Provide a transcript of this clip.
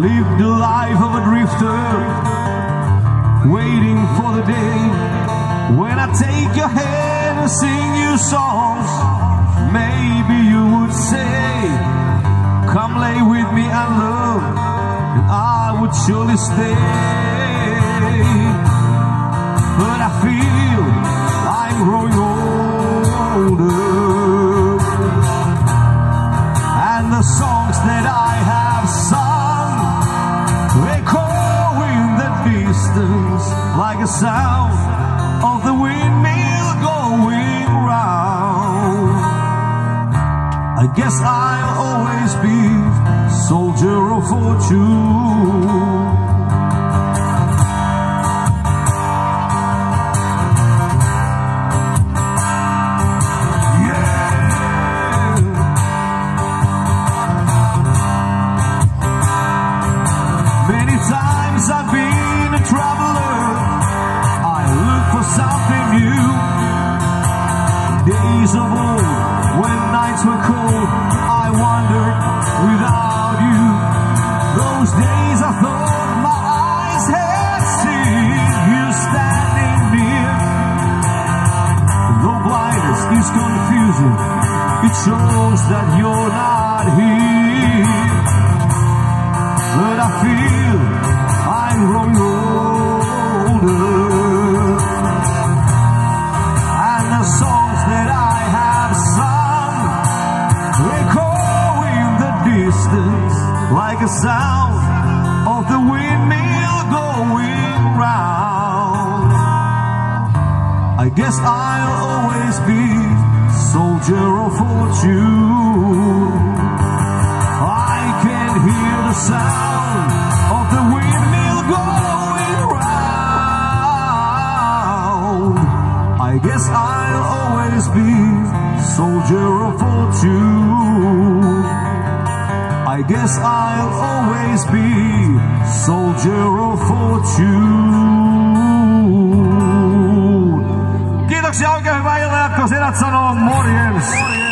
Live the life of a drifter, waiting for the day when I take your hand and sing you songs. Maybe you would say, Come lay with me and love, and I would surely stay. But I feel I'm growing older, and the songs that I have sung. Distance like a sound of the windmill going round. I guess I'll always be soldier of fortune. Many times I've been I without you. Those days I thought my eyes had seen you standing near. Confusing, it shows that you're not Like a sound of the windmill going round I guess I'll always be soldier of fortune I can hear the sound of the windmill going round. I guess I'll always be soldier of fortune. Guess I'll always be soldier of fortune. Kiitoksia oikein hyvää iltaa. Jatko Sinat sanoo morjens. morjens.